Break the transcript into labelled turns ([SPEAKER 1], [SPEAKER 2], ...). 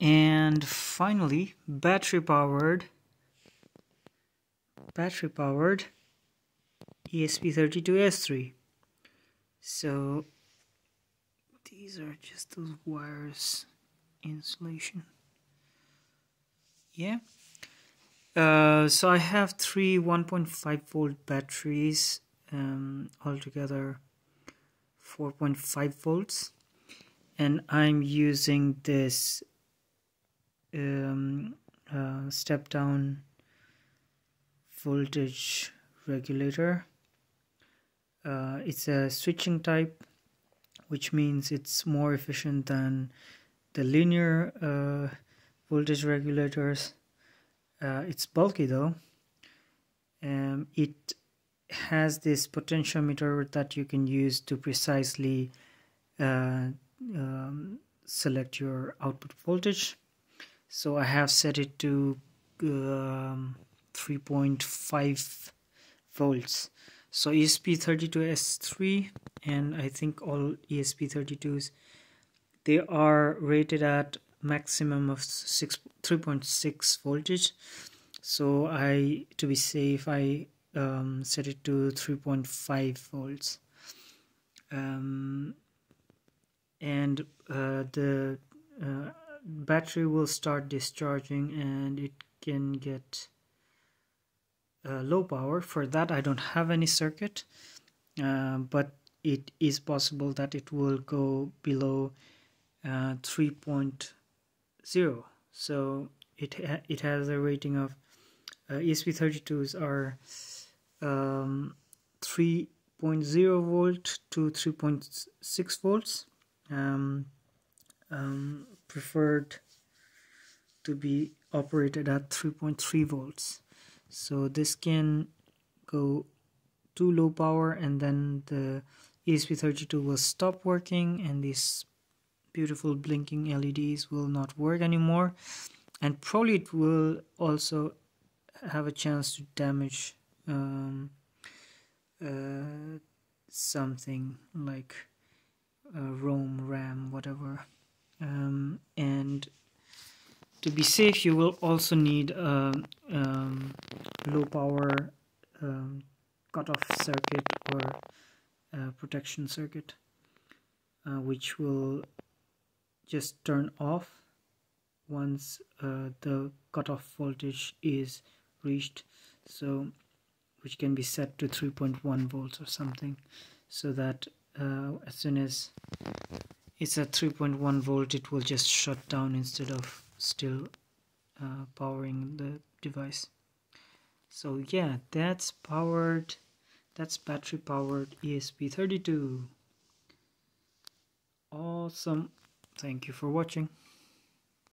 [SPEAKER 1] and finally battery powered battery powered ESP32S3 so these are just those wires insulation. Yeah. Uh, so I have three 1.5 volt batteries um, altogether 4.5 volts. And I'm using this um, uh, step down voltage regulator. Uh, it's a switching type which means it's more efficient than the linear uh, voltage regulators. Uh, it's bulky though. Um, it has this potentiometer that you can use to precisely uh, um, select your output voltage so I have set it to um, 3.5 volts. So ESP32S3 and I think all ESP32s they are rated at maximum of 6 3.6 voltage. So I to be safe I um, set it to 3.5 volts. Um, and uh, the uh, battery will start discharging and it can get uh, low power. For that I don't have any circuit uh, but it is possible that it will go below uh, 3.0 so it ha it has a rating of uh, ESP32s are um, 3.0 volt to 3.6 volts. Um, um, preferred to be operated at 3.3 volts so this can go to low power and then the ESP32 will stop working and these beautiful blinking LEDs will not work anymore and probably it will also have a chance to damage um, uh, something like uh, ROM, RAM, whatever. Um, and to be safe, you will also need a um, low power um, cutoff circuit or protection circuit, uh, which will just turn off once uh, the cutoff voltage is reached. So which can be set to 3.1 volts or something so that uh, as soon as it's at 3.1 volt. It will just shut down instead of still uh, powering the device. So yeah that's powered that's battery powered ESP32 awesome. Thank you for watching